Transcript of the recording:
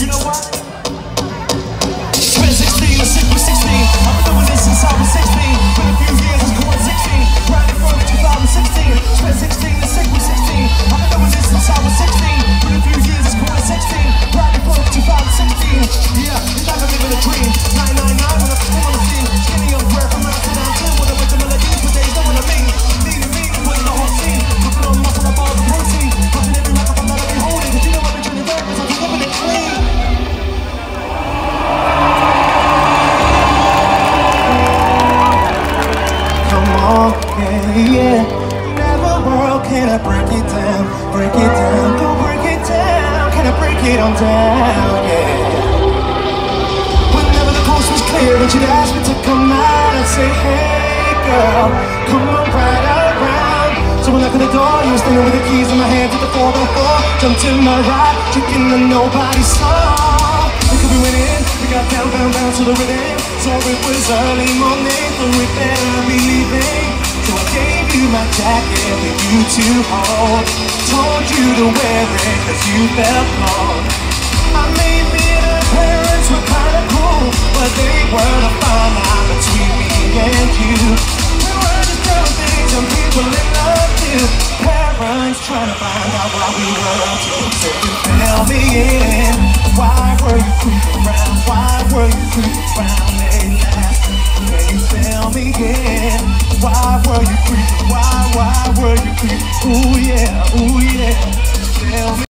You know why? On, yeah. Neverworld can I break it down, break it down, go break it down. Can I break it on down, yeah. Whenever the coast was clear and she'd ask me to come out and say, hey girl, come on right around. So when I the door, you were standing with the keys in my hand to the 4x4. Jumped in my ride, chicken that nobody saw. We could be winning, we got down, down, down to the rhythm. So it was early morning, so we better be leaving. Jacket for you to hold. Told you to wear it cause you felt cold. I made me the parents were kinda cool, but they weren't a fine line between me and you. We were just doing things and people in love too. Parents trying to find out why we were up to. So you me in. Why were you creeping around? Why were you creeping around late last? Can you fill me in? Why were you free? Why, why were you free? Ooh yeah, ooh yeah. Tell me.